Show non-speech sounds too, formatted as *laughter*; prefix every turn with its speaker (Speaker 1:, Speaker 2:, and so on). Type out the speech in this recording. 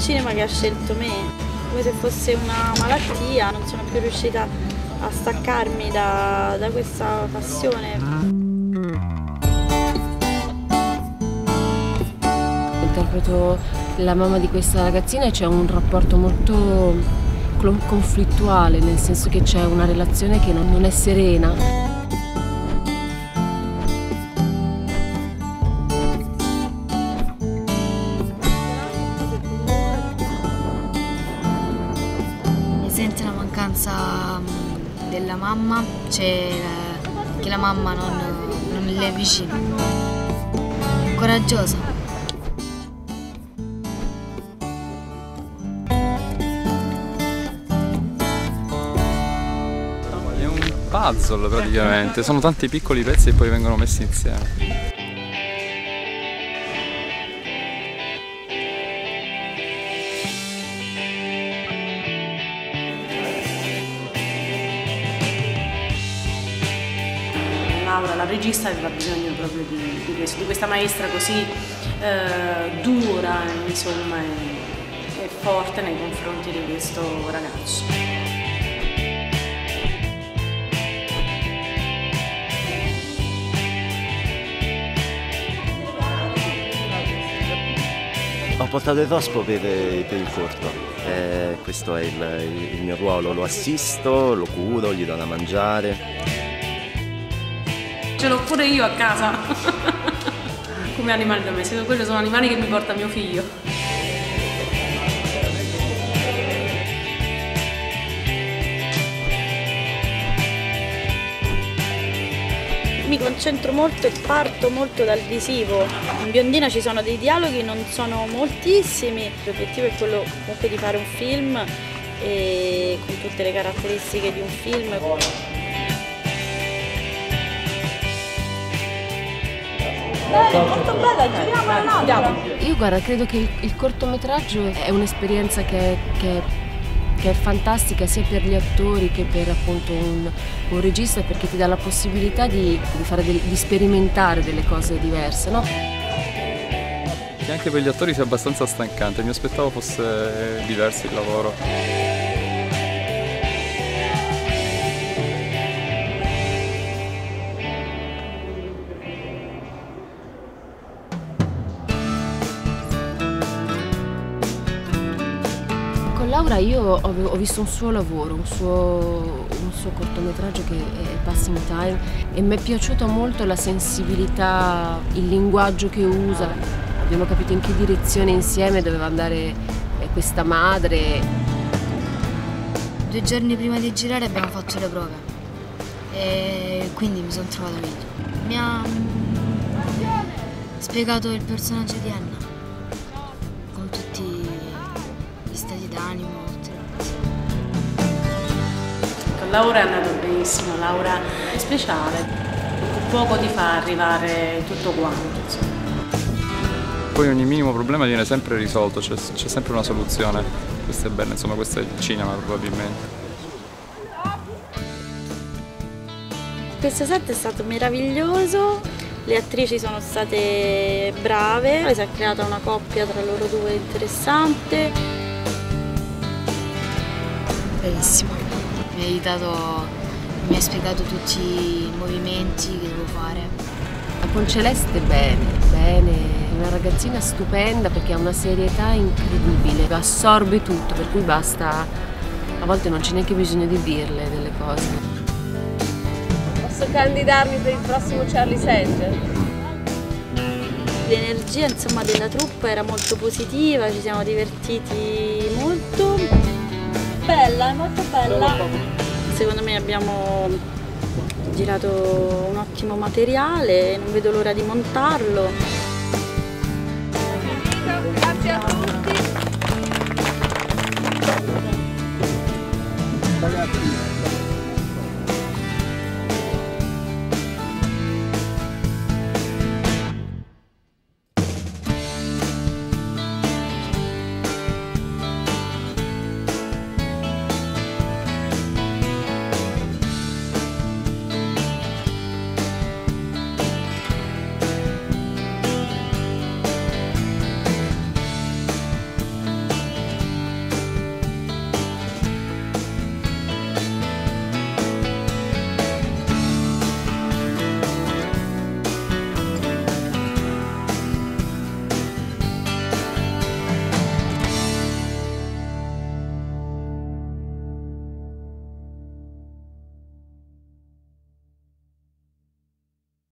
Speaker 1: cinema che ha scelto me, come se fosse una malattia, non sono più riuscita a staccarmi da, da questa passione.
Speaker 2: Interpreto la mamma di questa ragazzina e c'è un rapporto molto conflittuale, nel senso che c'è una relazione che non è serena.
Speaker 3: Sente la mancanza mm, della mamma, c'è che la mamma non, non le è vicina. Coraggiosa.
Speaker 4: È un puzzle praticamente, sono tanti piccoli pezzi che poi vengono messi insieme.
Speaker 5: Laura, la regista, aveva bisogno proprio di, di, questo, di questa maestra così eh, dura, insomma, e, e forte nei confronti di questo ragazzo.
Speaker 6: Ho portato il rospo per, per il corto, eh, questo è il, il mio ruolo, lo assisto, lo curo, gli do da mangiare
Speaker 5: ce l'ho pure io a casa *laughs* come animali domestici, quelli sono animali che mi porta mio figlio.
Speaker 1: Mi concentro molto e parto molto dal visivo. In Biondina ci sono dei dialoghi, non sono moltissimi. L'obiettivo è quello comunque di fare un film con tutte le caratteristiche di un film. Bene, molto bella, giriamo andiamo.
Speaker 2: Io guarda, credo che il, il cortometraggio è un'esperienza che, che, che, è fantastica sia per gli attori che per appunto un, un regista perché ti dà la possibilità di, di, del, di sperimentare delle cose diverse. No?
Speaker 4: Che anche per gli attori sia abbastanza stancante, mi aspettavo fosse diverso il lavoro.
Speaker 2: Laura io ho, visto un suo lavoro, un suo, un suo, cortometraggio che è Passing Time e mi è piaciuta molto la sensibilità, il linguaggio che usa. Abbiamo capito in che direzione insieme doveva andare eh, questa madre.
Speaker 3: Due giorni prima di girare abbiamo fatto le prove e quindi mi sono trovata meglio. Mi ha spiegato il personaggio di Anna
Speaker 5: Laura è andata benissimo, Laura è speciale, poco ti fa arrivare tutto quanto. Insomma.
Speaker 4: Poi ogni minimo problema viene sempre risolto, c'è, c'è sempre una soluzione. Questo è bello, insomma questo è il cinema probabilmente.
Speaker 1: Questo set è stato meraviglioso, le attrici sono state brave, si è creata una coppia tra loro due interessante.
Speaker 3: Bellissimo mi ha aiutato, mi ha spiegato tutti i movimenti che devo fare.
Speaker 2: La Ponceleste bene, bene, è una ragazzina stupenda perché ha una serietà incredibile, assorbe tutto, per cui basta, a volte non c'è neanche bisogno di dirle delle cose.
Speaker 7: Posso candidarmi per il prossimo Charlie Sanger?
Speaker 1: L'energia insomma, della truppa era molto positiva, ci siamo divertiti molto bella, è molto bella. Secondo me abbiamo girato un ottimo materiale, non vedo l'ora di montarlo.
Speaker 7: Grazie a tutti.